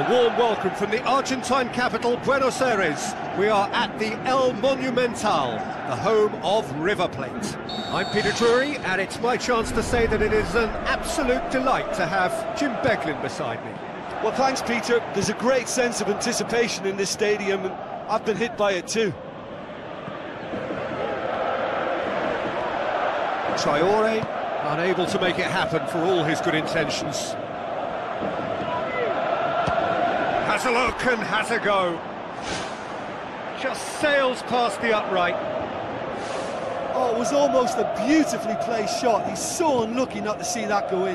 A warm welcome from the Argentine capital, Buenos Aires. We are at the El Monumental, the home of River Plate. I'm Peter Drury, and it's my chance to say that it is an absolute delight to have Jim Beglin beside me. Well, thanks, Peter. There's a great sense of anticipation in this stadium, and I've been hit by it too. Traore, unable to make it happen for all his good intentions. Has a look and has a go. Just sails past the upright. Oh, it was almost a beautifully placed shot. He's so unlucky not to see that go in.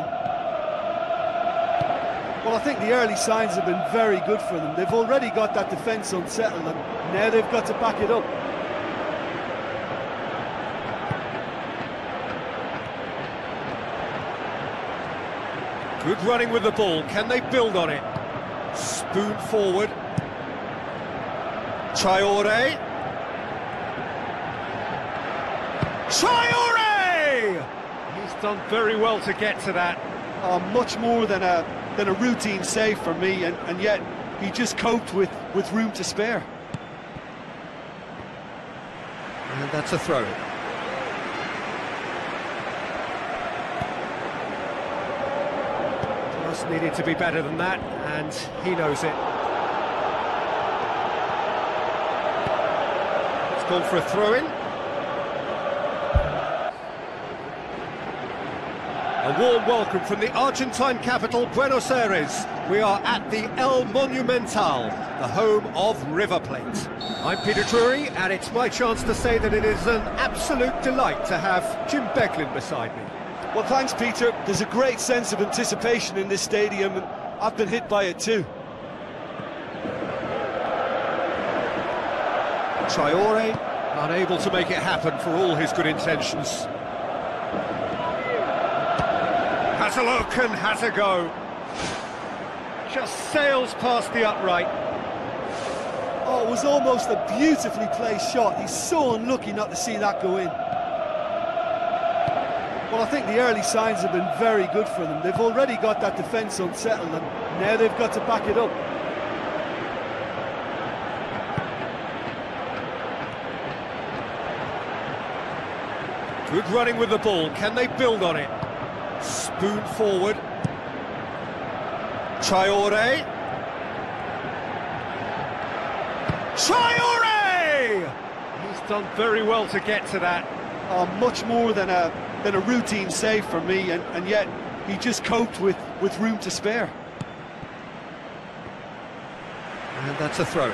Well, I think the early signs have been very good for them. They've already got that defence unsettled, and now they've got to back it up. Good running with the ball. Can they build on it? Spoon forward. Traore. Traore! He's done very well to get to that. Oh, much more than a than a routine save for me, and, and yet he just coped with, with room to spare. And that's a throw. Needed to be better than that, and he knows it. It's called for a throw-in. A warm welcome from the Argentine capital, Buenos Aires. We are at the El Monumental, the home of River Plate. I'm Peter Drury, and it's my chance to say that it is an absolute delight to have Jim Beglin beside me. Well, thanks, Peter. There's a great sense of anticipation in this stadium, and I've been hit by it too. Traore, unable to make it happen for all his good intentions. Has a look and has a go. Just sails past the upright. Oh, it was almost a beautifully placed shot. He's so unlucky not to see that go in. Well, I think the early signs have been very good for them. They've already got that defence unsettled, and now they've got to back it up. Good running with the ball. Can they build on it? Spoon forward. Traore. Traore! He's done very well to get to that. Oh, much more than a than a routine save for me, and, and yet he just coped with, with room to spare. And that's a throw-in.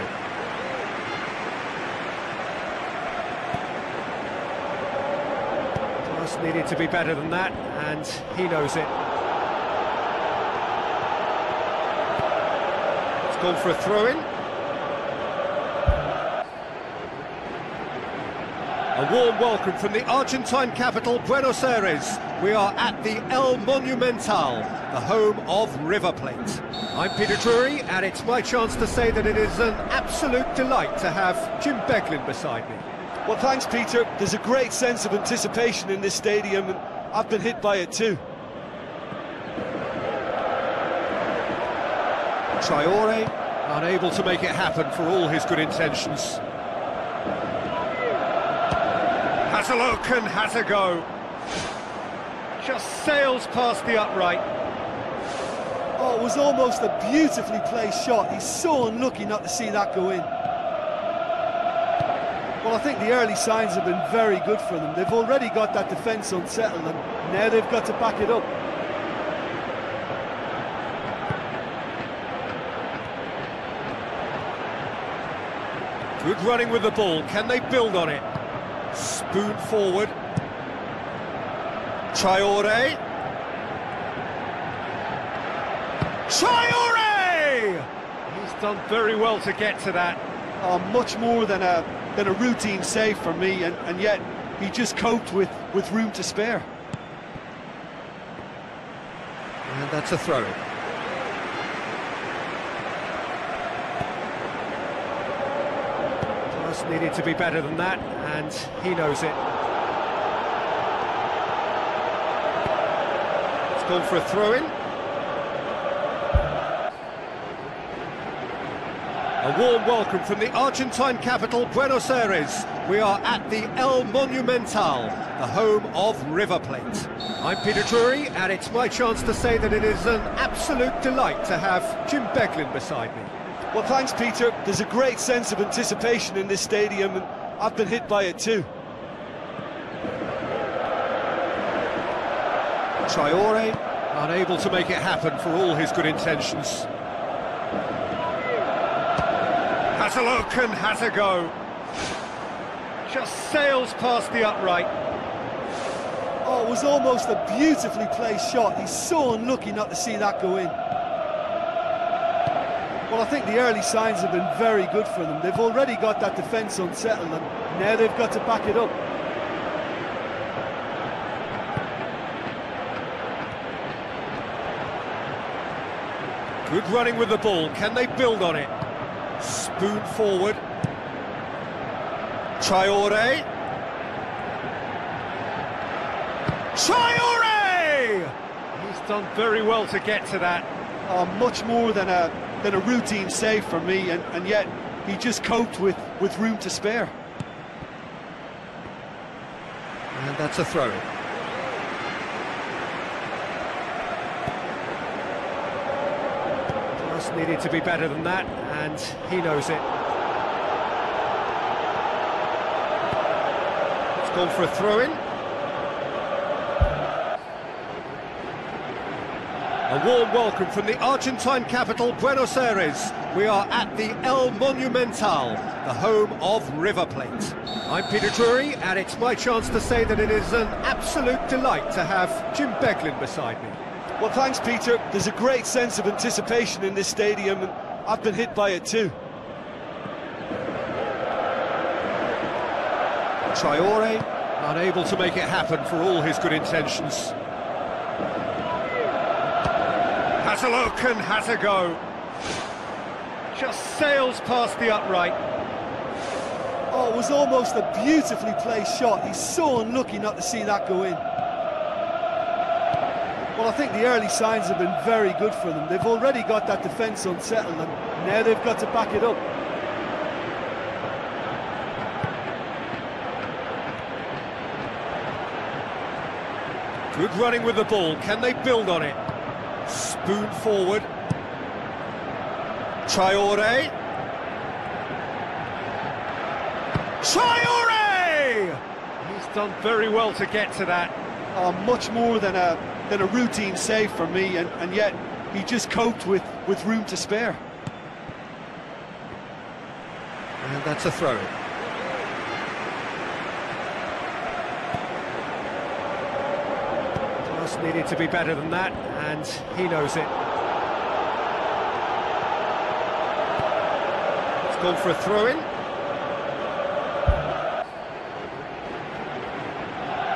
Just needed to be better than that, and he knows it. It's gone for a throw-in. A warm welcome from the Argentine capital, Buenos Aires. We are at the El Monumental, the home of River Plate. I'm Peter Drury, and it's my chance to say that it is an absolute delight to have Jim Beglin beside me. Well, thanks, Peter. There's a great sense of anticipation in this stadium, and I've been hit by it too. Traore, unable to make it happen for all his good intentions. Has a look and has a go. Just sails past the upright. Oh, it was almost a beautifully placed shot. He's so unlucky not to see that go in. Well, I think the early signs have been very good for them. They've already got that defence unsettled, and now they've got to back it up. Good running with the ball. Can they build on it? Spoon forward. Traore. Traore! He's done very well to get to that. Oh, much more than a than a routine save for me, and, and yet he just coped with, with room to spare. And that's a throw. Needed to be better than that, and he knows it. It's gone for a throw-in. A warm welcome from the Argentine capital, Buenos Aires. We are at the El Monumental, the home of River Plate. I'm Peter Drury, and it's my chance to say that it is an absolute delight to have Jim Beglin beside me. Well, thanks, Peter. There's a great sense of anticipation in this stadium, and I've been hit by it too. Traore, unable to make it happen for all his good intentions. Has a look and has a go. Just sails past the upright. Oh, it was almost a beautifully placed shot. He's so unlucky not to see that go in. Well, I think the early signs have been very good for them. They've already got that defence unsettled, and now they've got to back it up. Good running with the ball. Can they build on it? Spoon forward. Traore. Traore! He's done very well to get to that. Oh, much more than a than a routine save for me, and, and yet he just coped with, with room to spare. And that's a throw. In. Just needed to be better than that, and he knows it. It's gone for a throw-in. A warm welcome from the Argentine capital, Buenos Aires. We are at the El Monumental, the home of River Plate. I'm Peter Drury, and it's my chance to say that it is an absolute delight to have Jim Beglin beside me. Well, thanks, Peter. There's a great sense of anticipation in this stadium, and I've been hit by it too. Traore, unable to make it happen for all his good intentions. Has a look and has a go. Just sails past the upright. Oh, it was almost a beautifully placed shot. He's so unlucky not to see that go in. Well, I think the early signs have been very good for them. They've already got that defence unsettled, and now they've got to back it up. Good running with the ball. Can they build on it? Spoon forward. Traore. Traore! He's done very well to get to that. Oh, much more than a than a routine save for me, and, and yet he just coped with, with room to spare. And that's a throw. Just needed to be better than that, and he knows it. It's gone for a throw-in.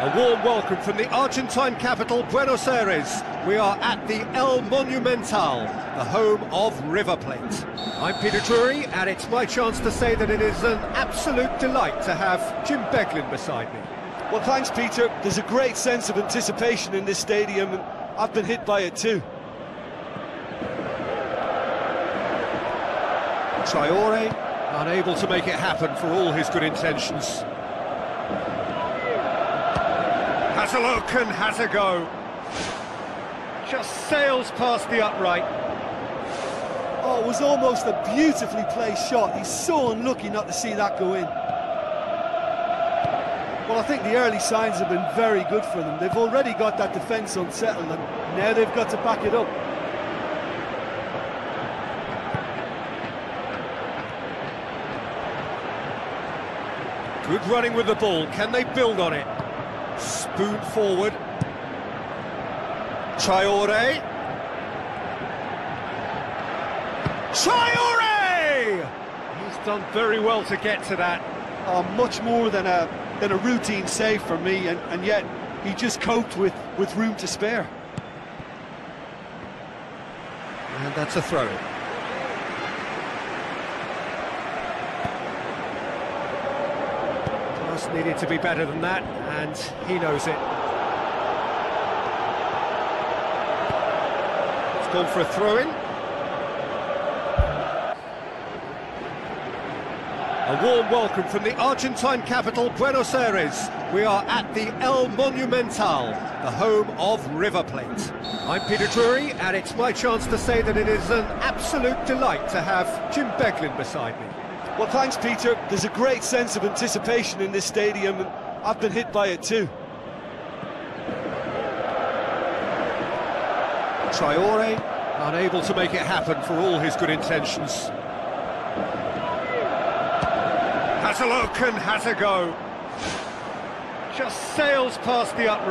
A warm welcome from the Argentine capital, Buenos Aires. We are at the El Monumental, the home of River Plate. I'm Peter Drury, and it's my chance to say that it is an absolute delight to have Jim Beglin beside me. Well, thanks, Peter. There's a great sense of anticipation in this stadium, and I've been hit by it too. Traore, unable to make it happen for all his good intentions. Has a look and has a go. Just sails past the upright. Oh, it was almost a beautifully placed shot. He's so unlucky not to see that go in. Well, I think the early signs have been very good for them. They've already got that defence unsettled, and now they've got to back it up. Good running with the ball. Can they build on it? Spoon forward. Traore. Traore! He's done very well to get to that. Oh, much more than a than a routine save for me, and, and yet he just coped with, with room to spare. And that's a throw-in. Just needed to be better than that, and he knows it. It's gone for a throw-in. A warm welcome from the Argentine capital, Buenos Aires. We are at the El Monumental, the home of River Plate. I'm Peter Drury, and it's my chance to say that it is an absolute delight to have Jim Beglin beside me. Well, thanks, Peter. There's a great sense of anticipation in this stadium, and I've been hit by it too. Traore, unable to make it happen for all his good intentions. Has a look and has a go. Just sails past the upright.